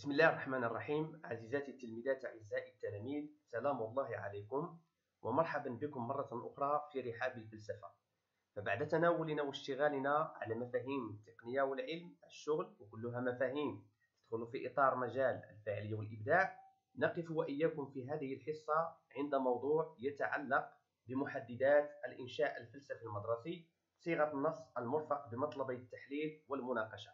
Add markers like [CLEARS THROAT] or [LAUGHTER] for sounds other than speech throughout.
بسم الله الرحمن الرحيم. عزيزاتي التلميذات أعزائي التلاميذ سلام الله عليكم ومرحبا بكم مرة أخرى في رحاب الفلسفة. فبعد تناولنا واشتغالنا على مفاهيم التقنية والعلم الشغل وكلها مفاهيم تدخل في إطار مجال الفاعلية والإبداع نقف وإياكم في هذه الحصة عند موضوع يتعلق بمحددات الإنشاء الفلسفي المدرسي صيغة النص المرفق بمطلبي التحليل والمناقشة.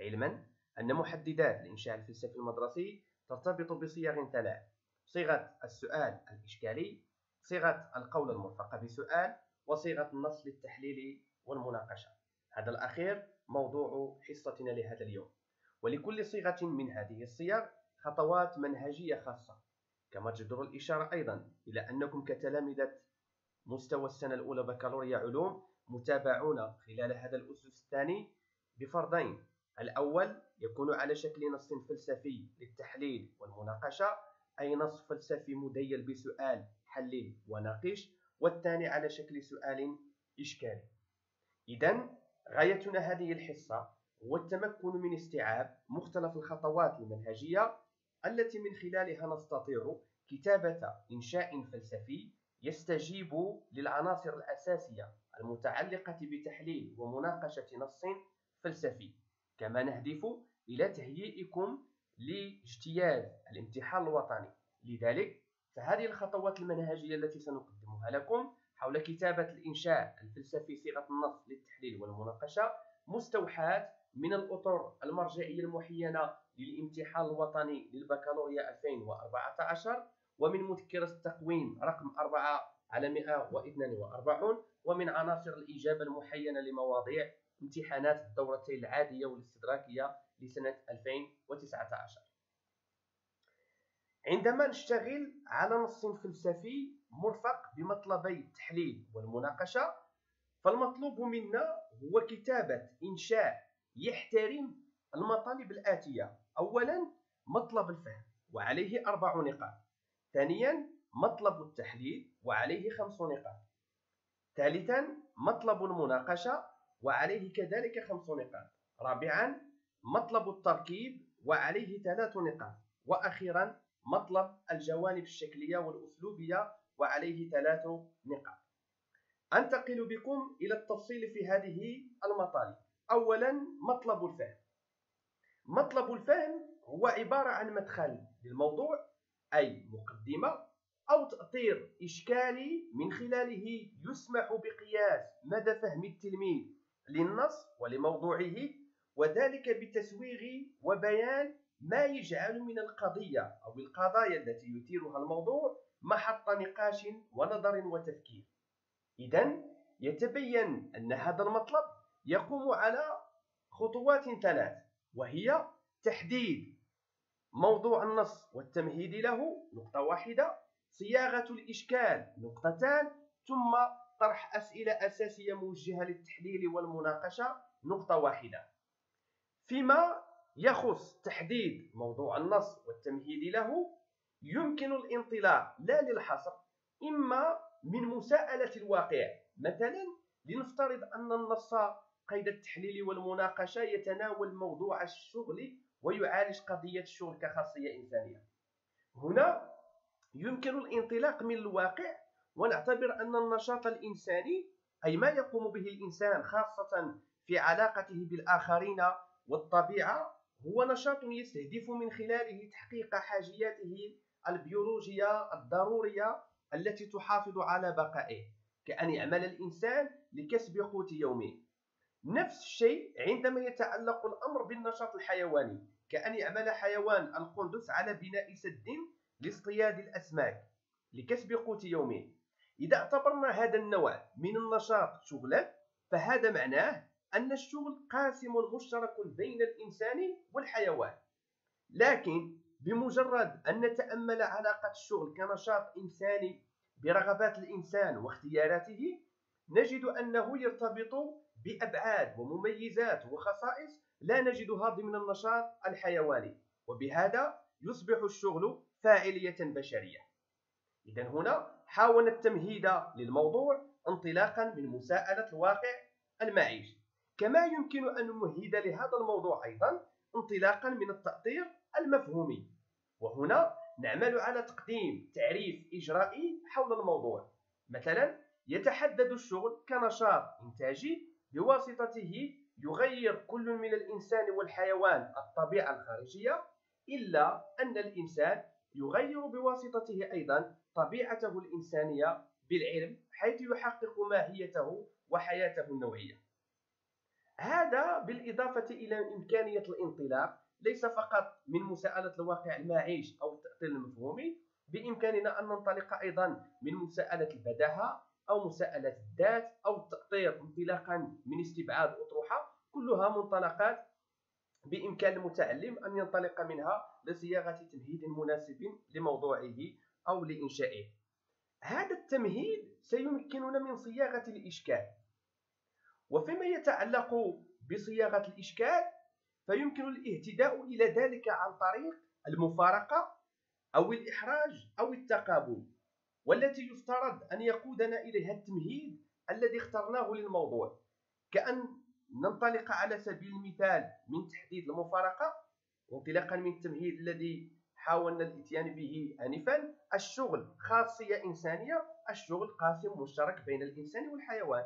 علما أن محددات الإنشاء الفلسفي المدرسي ترتبط بصيغ ثلاث صيغة السؤال الإشكالي صيغة القول المرفق بسؤال وصيغة النص للتحليل والمناقشة. هذا الأخير موضوع حصتنا لهذا اليوم. ولكل صيغة من هذه الصيغ خطوات منهجية خاصة. كما تجدر الإشارة أيضا إلى أنكم كتلامذة مستوى السنة الأولى بكالوريا علوم متابعون خلال هذا الأسس الثاني بفرضين. الأول يكون على شكل نص فلسفي للتحليل والمناقشة أي نص فلسفي مديل بسؤال حلل وناقش والثاني على شكل سؤال إشكالي. إذا غايتنا هذه الحصة هو التمكن من استيعاب مختلف الخطوات المنهجية التي من خلالها نستطيع كتابة إنشاء فلسفي يستجيب للعناصر الأساسية المتعلقة بتحليل ومناقشة نص فلسفي. كما نهدف إلى تهيئكم لاجتياز الامتحان الوطني. لذلك فهذه الخطوات المنهجية التي سنقدمها لكم حول كتابة الإنشاء الفلسفي صيغة النص للتحليل والمناقشة مستوحاة من الأطر المرجعية المحينة للامتحان الوطني للبكالوريا 2014 ومن مذكرة التقويم رقم 4 على 142 ومن عناصر الإجابة المحينة لمواضيع امتحانات الدورتين العادية والاستدراكية لسنة 2019 عندما نشتغل على نص فلسفي مرفق بمطلبي التحليل والمناقشة فالمطلوب منا هو كتابة إنشاء يحترم المطالب الآتية. أولا مطلب الفهم وعليه أربع نقاط. ثانيا مطلب التحليل وعليه خمس نقاط. ثالثا مطلب المناقشة وعليه كذلك خمس نقاط. رابعا مطلب التركيب وعليه ثلاث نقاط. وأخيرا مطلب الجوانب الشكلية والأسلوبية وعليه ثلاث نقاط. أنتقل بكم إلى التفصيل في هذه المطالب. أولا مطلب الفهم. مطلب الفهم هو عبارة عن مدخل للموضوع أي مقدمة أو تأطير إشكالي من خلاله يسمح بقياس مدى فهم التلميذ. للنص ولموضوعه وذلك بتسويغ وبيان ما يجعل من القضية أو القضايا التي يثيرها الموضوع محط نقاش ونظر وتفكير. إذا يتبين أن هذا المطلب يقوم على خطوات ثلاث وهي تحديد موضوع النص والتمهيد له نقطة واحدة صياغة الإشكال نقطتان ثم طرح أسئلة أساسية موجهة للتحليل والمناقشة. نقطة واحدة. فيما يخص تحديد موضوع النص والتمهيد له يمكن الانطلاق لا للحصر إما من مساءلة الواقع. مثلا لنفترض أن النص قيد التحليل والمناقشة يتناول موضوع الشغل ويعالج قضية الشغل كخاصية إنسانية. هنا يمكن الانطلاق من الواقع ونعتبر أن النشاط الإنساني أي ما يقوم به الإنسان خاصة في علاقته بالآخرين والطبيعة هو نشاط يستهدف من خلاله تحقيق حاجياته البيولوجية الضرورية التي تحافظ على بقائه كأن يعمل الإنسان لكسب قوت يومه. نفس الشيء عندما يتعلق الأمر بالنشاط الحيواني كأن يعمل حيوان القندس على بناء سد لاصطياد الأسماك لكسب قوت يومه. إذا اعتبرنا هذا النوع من النشاط شغلا فهذا معناه أن الشغل قاسم مشترك بين الإنسان والحيوان. لكن بمجرد أن نتأمل علاقة الشغل كنشاط إنساني برغبات الإنسان واختياراته نجد أنه يرتبط بأبعاد ومميزات وخصائص لا نجدها ضمن النشاط الحيواني وبهذا يصبح الشغل فاعلية بشرية. إذا هنا حاول التمهيد للموضوع انطلاقا من مساءلة الواقع المعيشي. كما يمكن أن نمهد لهذا الموضوع أيضا انطلاقا من التأطير المفهومي. وهنا نعمل على تقديم تعريف إجرائي حول الموضوع. مثلا يتحدد الشغل كنشاط إنتاجي بواسطته يغير كل من الإنسان والحيوان الطبيعة الخارجية إلا أن الإنسان يغير بواسطته أيضا طبيعته الإنسانية بالعلم حيث يحقق ماهيته وحياته النوعية. هذا بالإضافة إلى إمكانية الانطلاق ليس فقط من مساءلة الواقع المعيش أو التأثير المفهومي بإمكاننا أن ننطلق أيضا من مساءلة البداهة أو مساءلة الذات أو التأطير انطلاقا من استبعاد أطروحة. كلها منطلقات بإمكان المتعلم أن ينطلق منها لصياغة تمهيد مناسب لموضوعه أو لإنشائه. هذا التمهيد سيمكننا من صياغة الإشكال. وفيما يتعلق بصياغة الإشكال فيمكن الاهتداء إلى ذلك عن طريق المفارقة أو الإحراج أو التقابل والتي يفترض أن يقودنا إليها التمهيد الذي اخترناه للموضوع. كأن ننطلق على سبيل المثال من تحديد المفارقة وانطلاقا من التمهيد الذي حاولنا الإتيان به آنفا. الشغل خاصية إنسانية الشغل قاسم مشترك بين الإنسان والحيوان.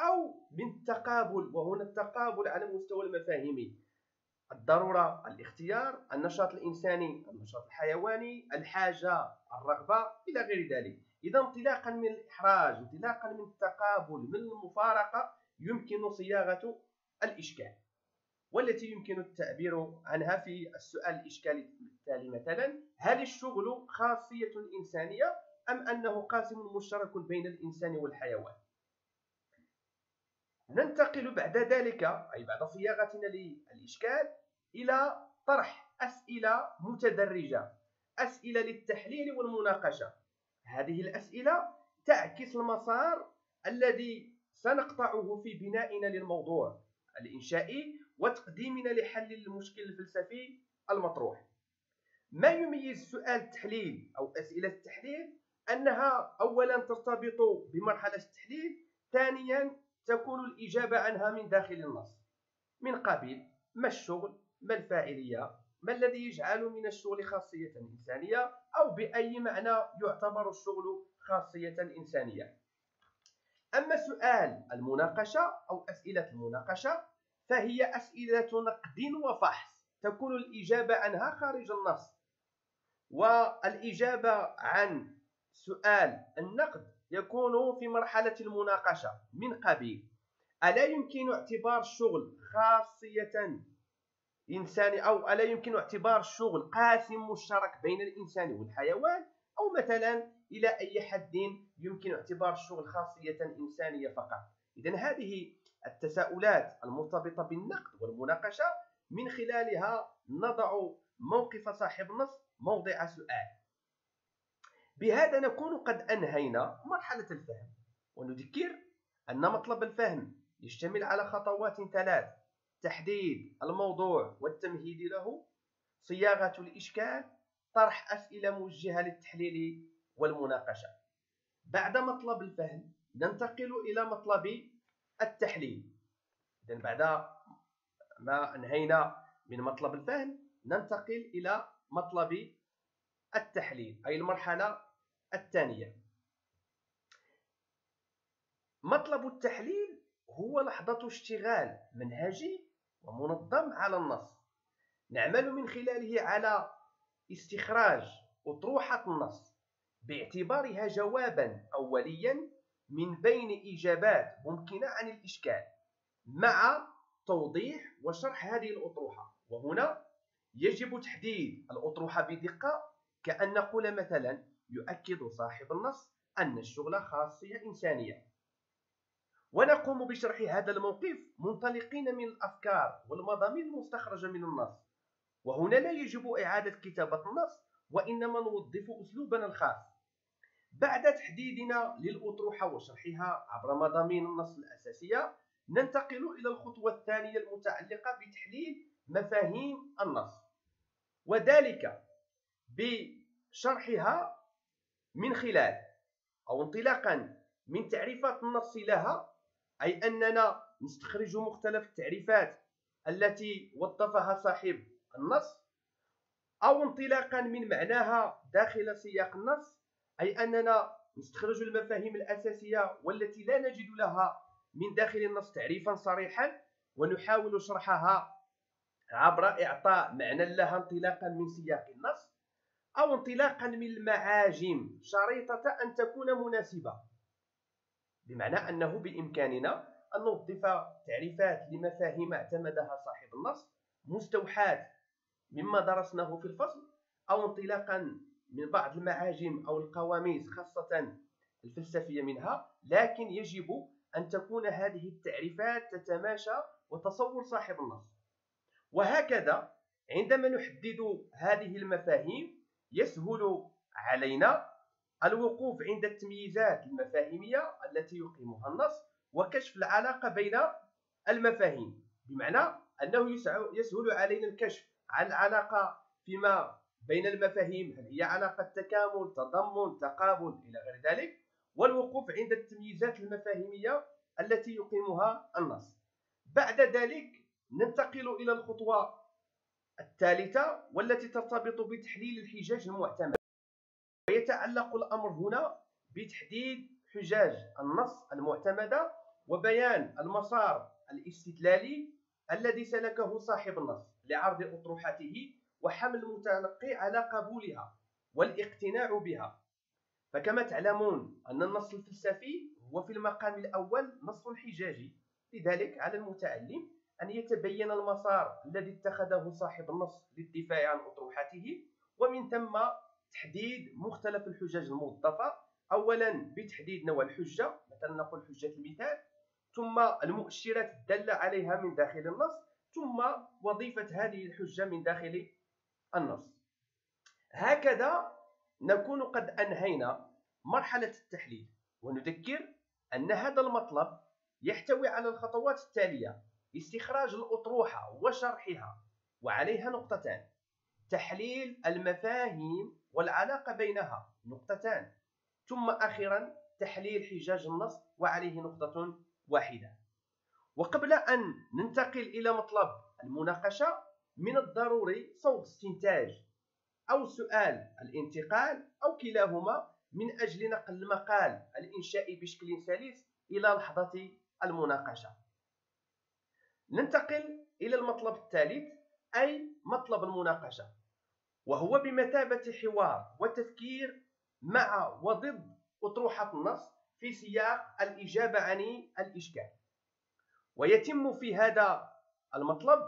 أو من التقابل وهنا التقابل على مستوى المفاهيمي الضرورة الاختيار النشاط الإنساني النشاط الحيواني الحاجة الرغبة إلى غير ذلك. إذا انطلاقا من الإحراج انطلاقا من التقابل من المفارقة يمكن صياغة الإشكال. والتي يمكن التعبير عنها في السؤال الإشكالي. التالي مثلا هل الشغل خاصية إنسانية أم أنه قاسم مشترك بين الإنسان والحيوان؟ ننتقل بعد ذلك أي بعد صياغتنا للإشكال إلى طرح أسئلة متدرجة. أسئلة للتحليل والمناقشة. هذه الأسئلة تعكس المسار الذي سنقطعه في بنائنا للموضوع الإنشائي وتقديمنا لحل المشكل الفلسفي المطروح. ما يميز سؤال التحليل أو أسئلة التحليل أنها أولا ترتبط بمرحلة التحليل ثانيا تكون الإجابة عنها من داخل النص. من قبيل ما الشغل؟ ما الفاعلية؟ ما الذي يجعل من الشغل خاصية إنسانية؟ أو بأي معنى يعتبر الشغل خاصية إنسانية؟ أما سؤال المناقشة أو أسئلة المناقشة فهي أسئلة نقد وفحص. تكون الإجابة عنها خارج النص. والإجابة عن سؤال النقد يكون في مرحلة المناقشة من قبيل. ألا يمكن اعتبار الشغل خاصية إنساني أو ألا يمكن اعتبار الشغل قاسم مشترك بين الإنسان والحيوان؟ أو مثلا إلى أي حد يمكن اعتبار الشغل خاصية إنسانية فقط. إذا هذه التساؤلات المرتبطة بالنقد والمناقشة من خلالها نضع موقف صاحب النص موضع سؤال. بهذا نكون قد أنهينا مرحلة الفهم. ونذكر أن مطلب الفهم يشتمل على خطوات ثلاث تحديد الموضوع والتمهيد له صياغة الإشكال طرح أسئلة موجهة للتحليل والمناقشة. بعد مطلب الفهم ننتقل إلى مطلب التحليل. إذن بعد ما انهينا من مطلب الفهم ننتقل إلى مطلب التحليل أي المرحلة الثانية. مطلب التحليل هو لحظة اشتغال منهجي ومنظم على النص. نعمل من خلاله على استخراج أطروحة النص باعتبارها جوابا أوليا من بين إجابات ممكنة عن الإشكال مع توضيح وشرح هذه الأطروحة. وهنا يجب تحديد الأطروحة بدقة كأن نقول مثلا يؤكد صاحب النص أن الشغل خاصية إنسانية. ونقوم بشرح هذا الموقف منطلقين من الأفكار والمضامين المستخرجة من النص. وهنا لا يجب إعادة كتابة النص وإنما نوظف أسلوبنا الخاص. بعد تحديدنا للأطروحة وشرحها عبر مضامين النص الأساسية ننتقل إلى الخطوة الثانية المتعلقة بتحليل مفاهيم النص. وذلك بشرحها من خلال أو انطلاقا من تعريفات النص لها أي أننا نستخرج مختلف التعريفات التي وظفها صاحب النص أو انطلاقا من معناها داخل سياق النص أي أننا نستخرج المفاهيم الأساسية والتي لا نجد لها من داخل النص تعريفا صريحا ونحاول شرحها عبر إعطاء معنى لها انطلاقا من سياق النص أو انطلاقا من المعاجم شريطة أن تكون مناسبة. بمعنى أنه بإمكاننا أن نضيف تعريفات لمفاهيم اعتمدها صاحب النص مستوحاة مما درسناه في الفصل أو انطلاقا من بعض المعاجم أو القواميس خاصة الفلسفية منها لكن يجب أن تكون هذه التعريفات تتماشى وتصور صاحب النص. وهكذا عندما نحدد هذه المفاهيم يسهل علينا الوقوف عند التمييزات المفاهيمية التي يقيمها النص وكشف العلاقة بين المفاهيم. بمعنى أنه يسهل علينا الكشف عن العلاقة فيما بين المفاهيم هل هي علاقة تكامل تضمن تقابل إلى غير ذلك؟ والوقوف عند التمييزات المفاهيمية التي يقيمها النص. بعد ذلك ننتقل إلى الخطوة الثالثة والتي ترتبط بتحليل الحجاج المعتمدة ويتعلق الأمر هنا بتحديد حجاج النص المعتمدة وبيان المسار الاستدلالي الذي سلكه صاحب النص لعرض أطروحته وحمل المتلقي على قبولها والاقتناع بها. فكما تعلمون أن النص الفلسفي هو في المقام الأول نص حجاجي. لذلك على المتعلم أن يتبين المسار الذي اتخذه صاحب النص للدفاع عن أطروحته ومن ثم تحديد مختلف الحجج الموظفة. أولا بتحديد نوع الحجة مثلا نقول حجة المثال ثم المؤشرات الدالة عليها من داخل النص ثم وظيفة هذه الحجة من داخل النص. هكذا نكون قد أنهينا مرحلة التحليل ونذكر أن هذا المطلب يحتوي على الخطوات التالية استخراج الأطروحة وشرحها وعليها نقطتان تحليل المفاهيم والعلاقة بينها نقطتان. ثم أخيرا تحليل حجاج النص وعليه نقطة واحدة. وقبل أن ننتقل إلى مطلب المناقشة من الضروري صوغ استنتاج أو سؤال الانتقال أو كلاهما من أجل نقل المقال الإنشائي بشكل سلس إلى لحظة المناقشة. ننتقل إلى المطلب الثالث أي مطلب المناقشة وهو بمثابة حوار وتفكير مع وضد أطروحة النص في سياق الإجابة عن الإشكال. ويتم في هذا المطلب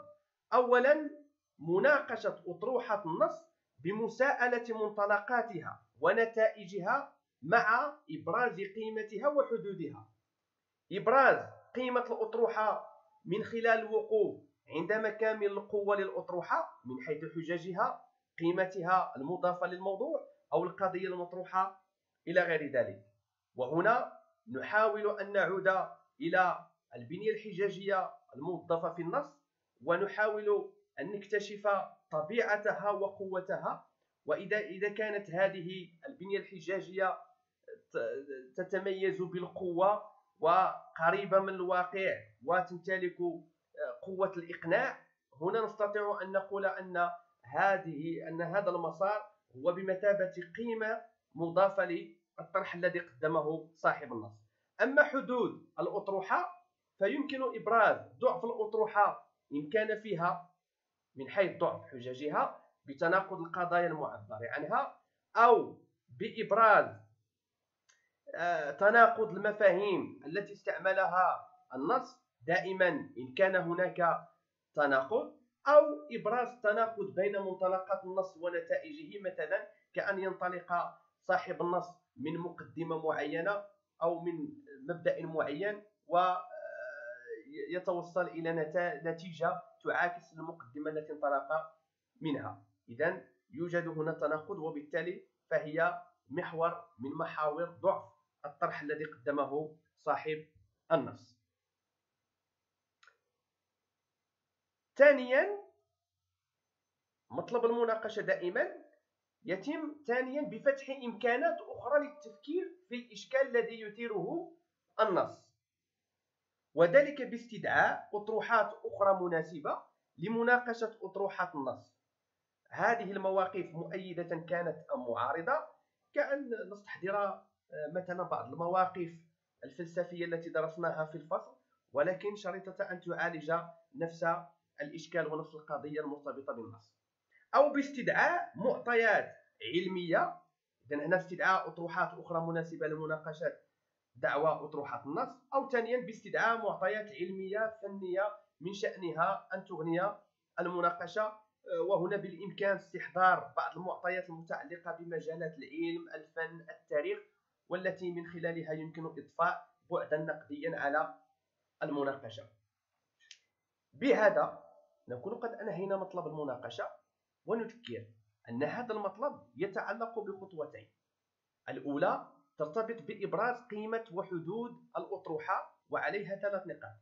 أولا مناقشة أطروحة النص بمساءلة منطلقاتها ونتائجها مع إبراز قيمتها وحدودها. إبراز قيمة الأطروحة من خلال الوقوف عند مكامن القوة للأطروحة من حيث حججها قيمتها المضافة للموضوع أو القضية المطروحة إلى غير ذلك. وهنا نحاول أن نعود إلى البنية الحجاجية الموظفة في النص ونحاول أن نكتشف طبيعتها وقوتها. وإذا إذا كانت هذه البنية الحجاجية تتميز بالقوة وقريبة من الواقع وتمتلك آه، قوة الإقناع هنا نستطيع أن نقول أن هذه أن هذا المسار هو بمثابة قيمة مضافة للطرح الذي قدمه صاحب النص. أما حدود الأطروحة فيمكن إبراز ضعف الأطروحة إن كان فيها من حيث ضعف حججها بتناقض القضايا المعبر عنها أو بإبراز آه، تناقض المفاهيم التي استعملها النص دائما إن كان هناك تناقض أو إبراز تناقض بين منطلقات النص ونتائجه مثلا كأن ينطلق صاحب النص من مقدمة معينة أو من مبدأ معين ويتوصل آه، إلى نتيجة تعاكس المقدمة التي انطلق منها. إذا يوجد هنا تناقض وبالتالي فهي محور من محاور ضعف الطرح الذي قدمه صاحب النص. ثانيا مطلب المناقشة دائما يتم ثانيا بفتح إمكانات أخرى للتفكير في الإشكال الذي يثيره النص. وذلك باستدعاء أطروحات أخرى مناسبة لمناقشة أطروحات النص. هذه المواقف مؤيدة كانت أم معارضة؟ كأن نستحضر آه، مثلا بعض المواقف الفلسفية التي درسناها في الفصل ولكن شريطة أن تعالج نفس الإشكال ونفس القضية المرتبطة بالنص. أو باستدعاء معطيات علمية. إذا هنا استدعاء أطروحات أخرى مناسبة لمناقشة دعوى أطروحة النص أو ثانيا باستدعاء معطيات علمية فنية من شأنها أن تغني المناقشة. آه، وهنا بالإمكان استحضار بعض المعطيات المتعلقة بمجالات العلم الفن التاريخ والتي من خلالها يمكن إضفاء بعدا نقديا على المناقشة. بهذا نكون قد أنهينا مطلب المناقشة ونذكر أن هذا المطلب يتعلق بخطوتين. الأولى ترتبط بإبراز قيمة وحدود الأطروحة وعليها ثلاث نقاط.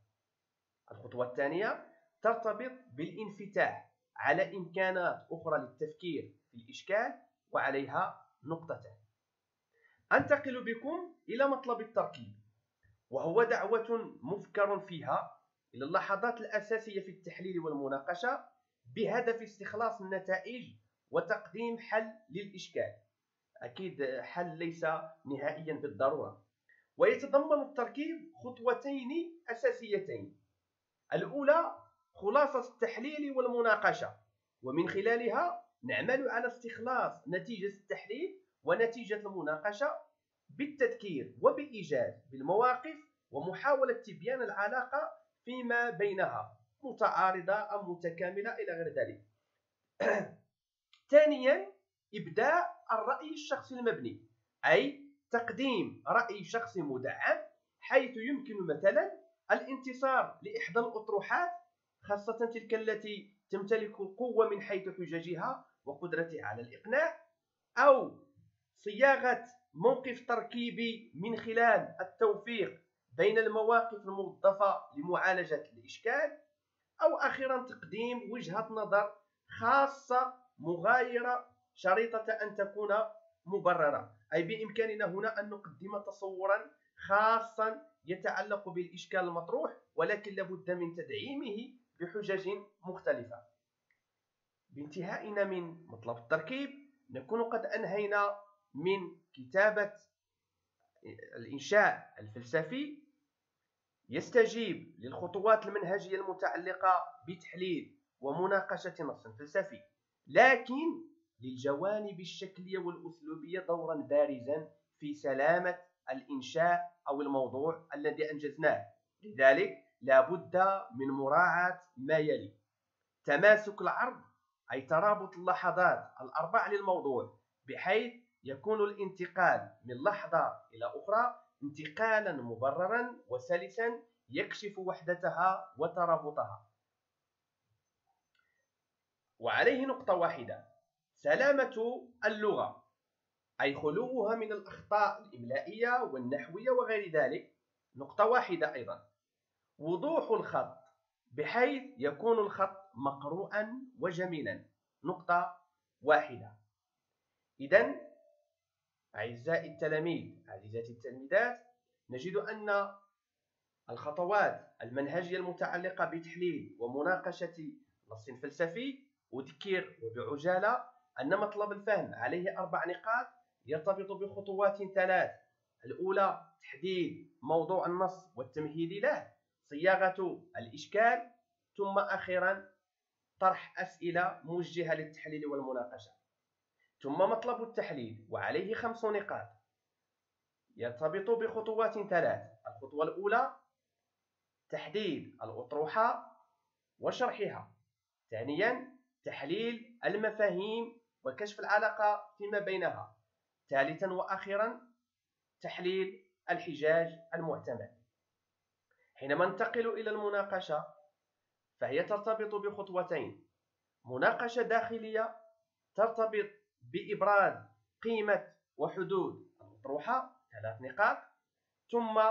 الخطوة الثانية ترتبط بالانفتاح على إمكانات أخرى للتفكير في الإشكال وعليها نقطتان. أنتقل بكم إلى مطلب التركيب وهو دعوة مفكر فيها إلى اللحظات الأساسية في التحليل والمناقشة بهدف استخلاص النتائج وتقديم حل للإشكال. أكيد حل ليس نهائيا بالضرورة. ويتضمن التركيب خطوتين أساسيتين. الأولى خلاصة التحليل والمناقشة ومن خلالها نعمل على استخلاص نتيجة التحليل ونتيجة المناقشة بالتذكير وبالإيجاز بالمواقف ومحاولة تبيان العلاقة فيما بينها متعارضة أو متكاملة إلى غير ذلك. [CLEARS THROAT] ثانيا إبداء الرأي الشخصي المبني أي تقديم رأي شخصي مدعم حيث يمكن مثلا الانتصار لإحدى الأطروحات خاصة تلك التي تمتلك قوة من حيث حججها وقدرتها على الإقناع أو صياغة موقف تركيبي من خلال التوفيق بين المواقف الموظفة لمعالجة الإشكال أو أخيرا تقديم وجهة نظر خاصة مغايرة شريطة أن تكون مبررة. أي بإمكاننا هنا أن نقدم تصورا خاصا يتعلق بالإشكال المطروح ولكن لابد من تدعيمه بحجج مختلفة. بانتهائنا من مطلب التركيب نكون قد أنهينا من كتابة الإنشاء الفلسفي. يستجيب للخطوات المنهجية المتعلقة بتحليل ومناقشة نص فلسفي. لكن للجوانب الشكلية والأسلوبية دورا بارزا في سلامة الإنشاء أو الموضوع الذي أنجزناه. لذلك لابد من مراعاة ما يلي. تماسك العرض أي ترابط اللحظات الأربع للموضوع بحيث يكون الانتقال من لحظة إلى أخرى انتقالا مبررا وسلسا يكشف وحدتها وترابطها. وعليه نقطة واحدة. سلامة اللغة أي خلوها من الأخطاء الإملائية والنحوية وغير ذلك. نقطة واحدة أيضا. وضوح الخط بحيث يكون الخط مقروءا وجميلا. نقطة واحدة. إذا أعزائي التلاميذ عزيزاتي التلميذات نجد أن الخطوات المنهجية المتعلقة بتحليل ومناقشة نص فلسفي أذكر وبعجالة أن مطلب الفهم عليه أربع نقاط يرتبط بخطوات ثلاث. الأولى تحديد موضوع النص والتمهيد له صياغة الإشكال ثم أخيرا طرح أسئلة موجهة للتحليل والمناقشة. ثم مطلب التحليل وعليه خمس نقاط يرتبط بخطوات ثلاث. الخطوة الأولى تحديد الأطروحة وشرحها. ثانيا تحليل المفاهيم وكشف العلاقة فيما بينها ثالثا وأخيرا تحليل الحجاج المعتمد. حينما ننتقل إلى المناقشة فهي ترتبط بخطوتين. مناقشة داخلية ترتبط بإبراز قيمة وحدود الأطروحة ثلاث نقاط ثم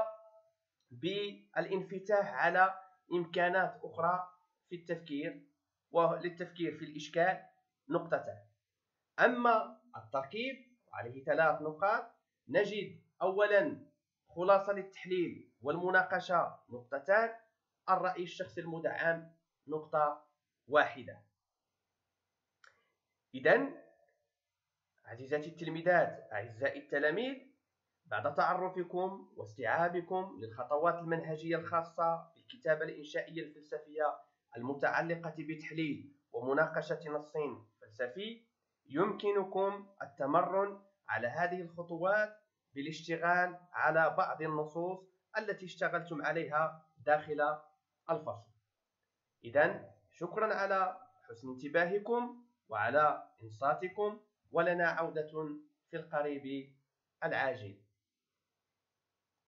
بالانفتاح على إمكانات أخرى في التفكير وللتفكير في الإشكال نقطتان. أما التركيب عليه ثلاث نقاط نجد أولا خلاصة للتحليل والمناقشة نقطتان الرأي الشخصي المدعم نقطة واحدة. إذا عزيزاتي التلميذات أعزائي التلاميذ بعد تعرفكم واستيعابكم للخطوات المنهجية الخاصة بالكتابة الإنشائية الفلسفية المتعلقة بتحليل ومناقشة نص فلسفي يمكنكم التمرن على هذه الخطوات بالاشتغال على بعض النصوص التي اشتغلتم عليها داخل الفصل. إذا شكرا على حسن انتباهكم وعلى إنصاتكم ولنا عودة في القريب العاجل.